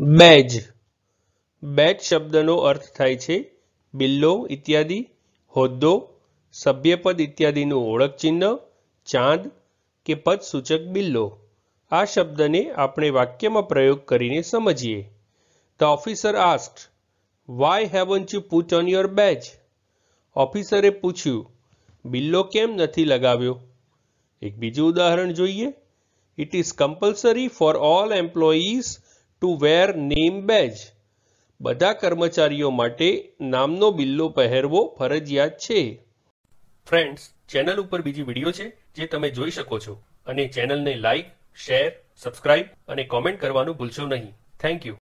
બેજ બેજ શબ્દનો અર્થ થાય છે બિલ્લો ઇત્યાદિ, હોદ્દો, સભ્યપદ ઇત્યાદિનું ઓળખ ચિહ્ન, ચાંદ કે પદસૂચક બિલ્લો. આ શબ્દને આપણે વાક્યમાં પ્રયોગ કરીને સમજીએ. The officer asked why haven't you put on your badge ઓફિસરે પૂછ્યું, બિલ્લો કેમ નથી લગાવ્યો? એક બીજું ઉદાહરણ જોઈએ. It is compulsory for all employees to wear name badge બધા કર્મચારીઓ માટે નામનો બિલ્લો પહેરવો ફરજિયાત છે. ફ્રેન્ડ્સ ચેનલ ઉપર બીજી વીડિયો છે, જે તમે જોઈ શકો છો. અને ચેનલને લાઈક શેર સબસ્ક્રાઇબ અને કોમેન્ટ કરવાનું ભૂલશો નહીં. Thank you